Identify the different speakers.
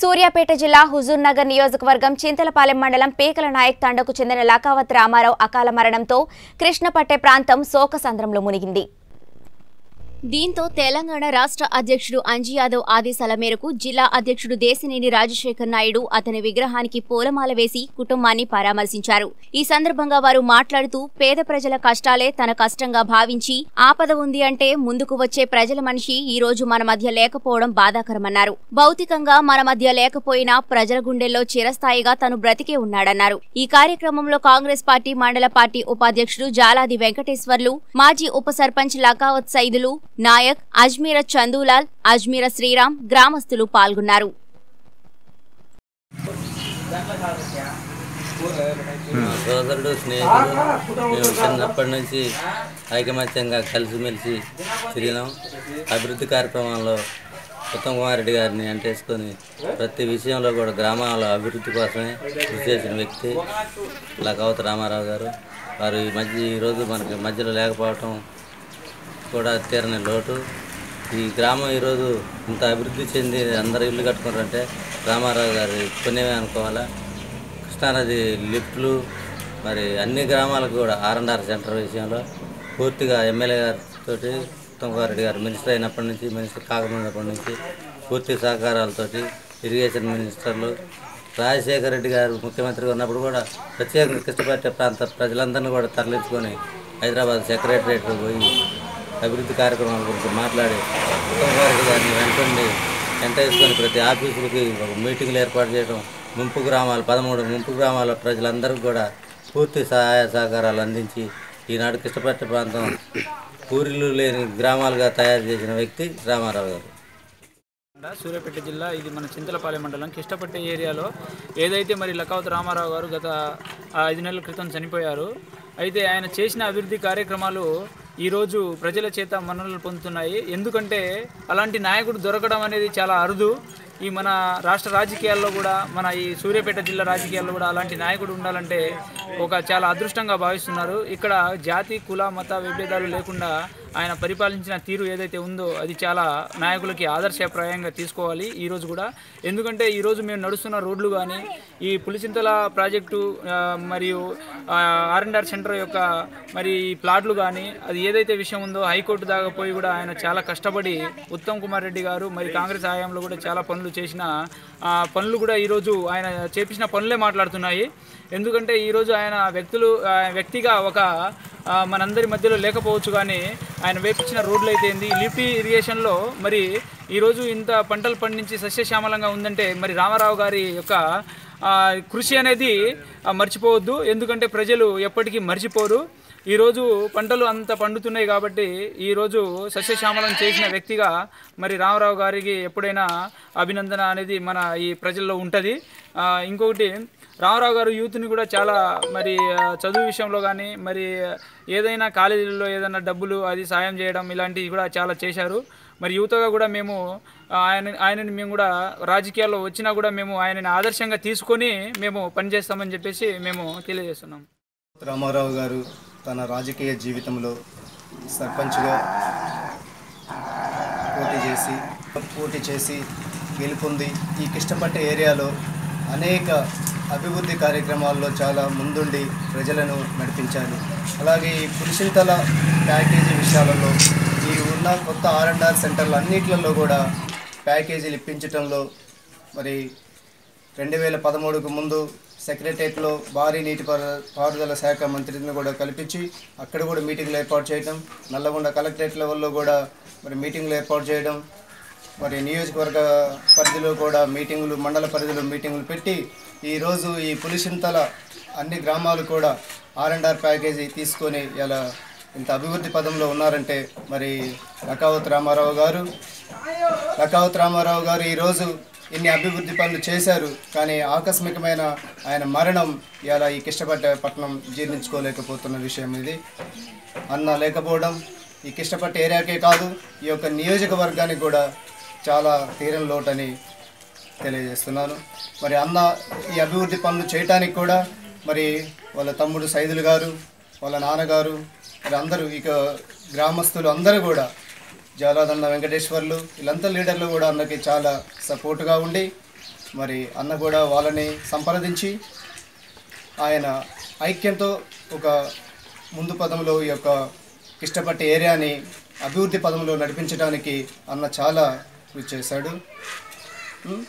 Speaker 1: సూర్యాపేట జిల్లా హుజూర్నగర్ నియోజకవర్గం చింతలపాలెం మండలం పేకల నాయక్ తండకు చెందిన లకావత్ రామారావు అకాల మరణంతో కృష్ణపట్టె ప్రాంతం శోకసంద్రంలో మునిగింది. దీంతో తెలంగాణ రాష్ట్ర అధ్యక్షుడు అంజీయాదవ్ ఆదేశాల మేరకు జిల్లా అధ్యక్షుడు దేశినేని రాజశేఖర్ నాయుడు అతని విగ్రహానికి పూలమాల వేసి కుటుంబాన్ని పరామర్శించారు. ఈ సందర్భంగా వారు మాట్లాడుతూ పేద ప్రజల కష్టాలే తన కష్టంగా భావించి ఆపద ఉంది అంటే ముందుకు వచ్చే ప్రజల మనిషి ఈ రోజు మన మధ్య లేకపోవడం బాధాకరమన్నారు. భౌతికంగా మన మధ్య లేకపోయినా ప్రజల గుండెల్లో చిరస్థాయిగా తను బ్రతికే ఉన్నాడన్నారు. ఈ కార్యక్రమంలో కాంగ్రెస్ పార్టీ మండల పార్టీ ఉపాధ్యక్షుడు జాలాది వెంకటేశ్వర్లు మాజీ ఉప సర్పంచ్ లకావత్ సైదులు నాయక్ అజ్మీర చందూలాల్ అజ్మీర శ్రీరామ్ గ్రామస్తులు పాల్గొన్నారు.
Speaker 2: సోదరుడు స్నేహితుడు మేము చిన్నప్పటి నుంచి ఐకమత్యంగా కలిసిమెలిసి తిరిగినాం. అభివృద్ధి కార్యక్రమాల్లో ఉత్తమ్ కుమార్ రెడ్డి గారిని అంటేసుకొని ప్రతి విషయంలో కూడా గ్రామాల అభివృద్ధి కోసమే కృషి చేసిన వ్యక్తి లకావత్ రామారావు గారు. వారు ఈ మధ్య ఈరోజు మనకి మధ్యలో లేకపోవటం కూడా తీరని లోటు. ఈ గ్రామం ఈరోజు ఇంత అభివృద్ధి చెంది అందరు ఇల్లు కట్టుకున్నారంటే రామారావు గారి పుణ్యమే అనుకోవాలా? కృష్ణానది లిఫ్ట్లు మరి అన్ని గ్రామాలకు కూడా ఆర్ఎన్ఆర్ సెంటర్ విషయంలో పూర్తిగా ఎమ్మెల్యే గారితో ఉత్తమ్ రెడ్డి గారు మినిస్టర్ అయినప్పటి నుంచి మినిస్టర్ కాకముందప్పటి నుంచి పూర్తి సహకారాలతోటి ఇరిగేషన్ మినిస్టర్లు రాజశేఖర రెడ్డి గారు ముఖ్యమంత్రిగా ఉన్నప్పుడు కూడా ప్రత్యేకంగా కృష్ణపట్ట ప్రాంత ప్రజలందరినీ కూడా తరలించుకొని హైదరాబాద్ సెక్రటరియట్కి పోయి అభివృద్ధి కార్యక్రమాల గురించి మాట్లాడి ఉత్తమ్ దాన్ని రెడ్డి గారిని వెంటనే వేసుకొని ప్రతి ఆఫీసులకి ఒక మీటింగ్లు ఏర్పాటు చేయడం ముంపు గ్రామాలు పదమూడు ముంపు గ్రామాల ప్రజలందరికీ కూడా పూర్తి సహాయ సహకారాలు అందించి ఈనాడు కృష్ణపట్ట ప్రాంతం పూరిలు లేని గ్రామాలుగా తయారు చేసిన వ్యక్తి రామారావు గారు.
Speaker 3: సూర్యాపేట జిల్లా ఇది మన చింతలపాలెం మండలం. కిష్టపట్టే ఏరియాలో ఏదైతే మరి లకావతి రామారావు గారు గత ఐదు నెలల క్రితం చనిపోయారు అయితే ఆయన చేసిన అభివృద్ధి కార్యక్రమాలు ఈరోజు ప్రజల చేత మన్ననలు పొందుతున్నాయి. ఎందుకంటే అలాంటి నాయకుడు దొరకడం అనేది చాలా అరుదు. ఈ మన రాష్ట్ర రాజకీయాల్లో కూడా మన ఈ సూర్యాపేట జిల్లా రాజకీయాల్లో కూడా అలాంటి నాయకుడు ఉండాలంటే ఒక చాలా అదృష్టంగా భావిస్తున్నారు. ఇక్కడ జాతి కుల మత విభేదాలు లేకుండా ఆయన పరిపాలించిన తీరు ఏదైతే ఉందో అది చాలా నాయకులకి ఆదర్శప్రాయంగా తీసుకోవాలి ఈరోజు కూడా. ఎందుకంటే ఈరోజు మేము నడుస్తున్న రోడ్లు కానీ ఈ పులిచింతల ప్రాజెక్టు మరియు ఆర్ఎన్ఆర్ సెంటర్ యొక్క మరి ప్లాట్లు కానీ అది ఏదైతే విషయం ఉందో హైకోర్టు దాకా పోయి కూడా ఆయన చాలా కష్టపడి ఉత్తమ్ కుమార్ రెడ్డి గారు మరి కాంగ్రెస్ హయాంలో కూడా చాలా పనులు చేసిన పనులు కూడా ఈరోజు ఆయన చేపించిన పనులే మాట్లాడుతున్నాయి. ఎందుకంటే ఈరోజు ఆయన వ్యక్తులు వ్యక్తిగా ఒక మనందరి మధ్యలో లేకపోవచ్చు కానీ ఆయన వేపించిన రోడ్లు అయితే ఏంది? లిపి ఇరిగేషన్లో మరి ఈరోజు ఇంత పంటలు పండించి సస్యశ్యామలంగా ఉందంటే మరి రామారావు గారి యొక్క కృషి అనేది మర్చిపోవద్దు. ఎందుకంటే ప్రజలు ఎప్పటికీ మర్చిపోరు. ఈరోజు పంటలు అంత పండుతున్నాయి కాబట్టి ఈరోజు సస్యశ్యామలం చేసిన వ్యక్తిగా మరి రామారావు గారికి ఎప్పుడైనా అభినందన అనేది మన ఈ ప్రజల్లో ఉంటుంది. ఇంకొకటి రామారావు గారు యూత్ని కూడా చాలా మరి చదువు విషయంలో కానీ మరి ఏదైనా కాలేజీల్లో ఏదైనా డబ్బులు అది సాయం చేయడం ఇలాంటివి కూడా చాలా చేశారు. మరి యువతగా కూడా మేము ఆయన ఆయనని మేము కూడా రాజకీయాల్లో వచ్చినా కూడా మేము ఆయనని ఆదర్శంగా తీసుకొని మేము పనిచేస్తామని చెప్పేసి మేము తెలియజేస్తున్నాం.
Speaker 4: రామారావు గారు తన రాజకీయ జీవితంలో సర్పంచ్గా పోటీ చేసి పోటీ చేసి గెలుపొంది ఈ కిష్టపట్ట ఏరియాలో అనేక అభివృద్ధి కార్యక్రమాల్లో చాలా ముందుండి ప్రజలను నడిపించారు. అలాగే ఈ పురుషింతల ప్యాకేజీ విషయాలలో ఈ ఉన్న కొత్త ఆర్ అండ్ ఆర్ సెంటర్లు అన్నిట్లలో కూడా ప్యాకేజీలు ఇప్పించడంలో మరి రెండు వేల పదమూడుకు ముందు సెక్రటరియట్లో భారీ నీటి పారు- పారుదల శాఖ మంత్రిని కూడా కల్పించి అక్కడ కూడా మీటింగ్లు ఏర్పాటు చేయడం నల్లగొండ కలెక్టరేట్ లెవెల్లో కూడా మరి మీటింగ్లు ఏర్పాటు చేయడం మరి నియోజకవర్గ పరిధిలో కూడా మీటింగులు మండల పరిధిలో మీటింగులు పెట్టి ఈరోజు ఈ పులిసింతల అన్ని గ్రామాలు కూడా ఆర్ అండ్ ఆర్ ప్యాకేజీ తీసుకొని ఇలా ఇంత అభివృద్ధి పదంలో ఉన్నారంటే మరి లకావత్ రామారావు గారు లకావత్ రామారావు గారు ఈరోజు ఇన్ని అభివృద్ధి పనులు చేశారు. కానీ ఆకస్మికమైన ఆయన మరణం ఇలా ఈ కిష్టపట్ట పట్టణం జీర్ణించుకోలేకపోతున్న విషయం ఇది. అన్న లేకపోవడం ఈ కిష్టపట్ట ఏరియాకే కాదు ఈ యొక్క నియోజకవర్గానికి కూడా చాలా తీరం లోటని తెలియజేస్తున్నాను. మరి అన్న ఈ అభివృద్ధి పనులు చేయటానికి కూడా మరి వాళ్ళ తమ్ముడు సైదులు గారు వాళ్ళ నాన్నగారు మరి అందరూ ఇక గ్రామస్తులు అందరూ కూడా జాలాదన్న వెంకటేశ్వర్లు వీళ్ళంతా లీడర్లు కూడా అన్నకి చాలా సపోర్టుగా ఉండి మరి అన్న కూడా వాళ్ళని సంప్రదించి ఆయన ఐక్యంతో ఒక ముందు పదంలో ఈ యొక్క కిష్టపట్టి ఏరియాని అభివృద్ధి పదంలో నడిపించడానికి అన్న చాలా which I saddle. Hmm?